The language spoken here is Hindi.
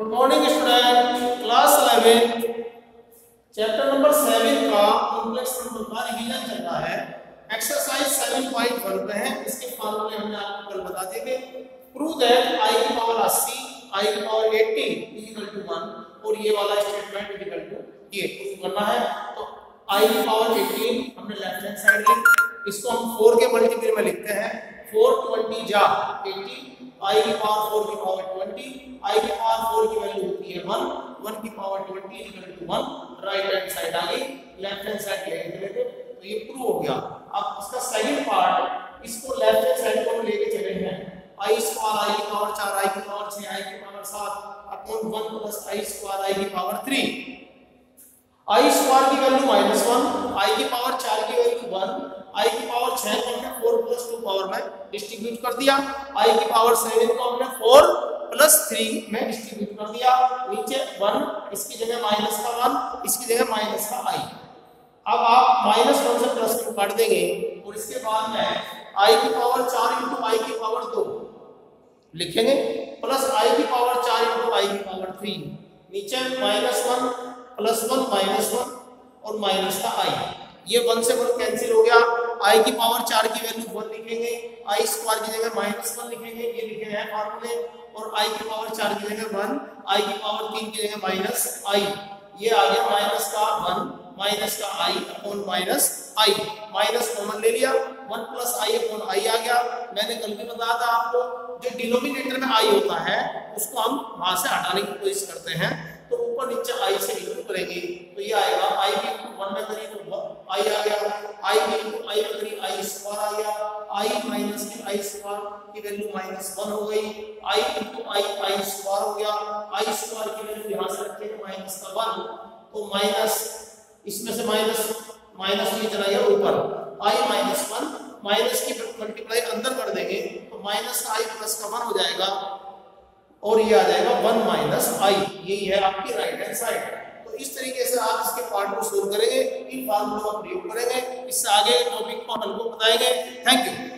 Good morning student class 11 chapter number 7 का कॉम्प्लेक्स नंबर का रिवीजन चल रहा है. एक्सरसाइज 7.1 पे है. इसके फार्मूले हमने आपको कल बता दिए थे. प्रूव दैट i की पावर 80 i की पावर 80 इक्वल टू 1 और ये वाला स्टेटमेंट इक्वल टू ये. प्रूव करना है. तो i की पावर 18 हमने लेफ़्ट हैंड साइड ली इसको हम 4 के मल्टीपल में लिखते हैं. 4 20 जा. 80 i की पावर 4 की पावर 20 i की पावर 4 की वैल्यू होती है 1 1 की power 20 equal to 1 right hand side आ गई लेफ़्ट हैंड साइड लेते तो ये प्रूव हो गया अब इसका सेकंड पार्ट इसको लेफ़्ट हैंड साइड को लेके चले हैं i स्क्वायर i की पावर 4 i की पावर 6 i की power 7 upon 1 plus i square i की पावर 3 i स्क्वायर की वैल्यू माइनस वन i की पावर 4 की वैल्यू 1 i की पावर 6 में डिस्ट्रीब्यूट कर दिया। I की पावर 7 को हमने 4 प्लस 3 में डिस्ट्रीब्यूट कर दिया। नीचे 1 इसकी जगह माइनस का 1 इसकी जगह माइनस का i अब आप माइनस वन से प्लस टू काट देंगे और इसके बाद में i की पावर 4 इंटू आई की पावर 2 लिखेंगे। प्लस i की पावर 4 इंटू आई की पावर 3 नीचे minus one plus one minus one और माइनस का i ये वन से वन कैंसिल हो गया। I की पावर चार की वैल्यू वन लिखेंगे। I स्क्वायर की जगह माइनस वन लिखेंगे। ये लिखे हैं फॉर्मूले और i की पावर चार की जगह वन i की पावर तीन की जगह माइनस i ये आ गया माइनस का वन माइनस का i upon minus i minus common ले लिया। One plus i upon i आ गया। मैंने कल भी बताया था आपको, जो डिनोमिनेटर में आई होता है, उसको हम वहाँ से हटाने की कोशिश करते हैं। तो ऊपर नीचे आई से इंटू करेंगे। तो ये आएगा i भी वन में करी i आ गया i भी इंटू i में करी i स्क्वायर आ गया i माइनस की i स्क्वायर की वैल्यू माइनस वन हो गई i into i i square हो गया, i स्क्वायर की वैल्यू यहाँ से रखेंगे माइनस का वन तो माइनस इसमें से माइनस माइनस ये चला गया ऊपर। I माइनस वन माइनस की मल्टीप्लाई अंदर कर देंगे तो माइनस का i प्लस का वन हो जाएगा, और ये आ जाएगा वन माइनस आई यही है आपकी राइट हैंड साइड इस तरीके से आप इसके पार्ट को सोल्व करेंगे, इन फार्मूलों का प्रयोग करेंगे। इससे आगे टॉपिक को हल को बताएँगे। Thank you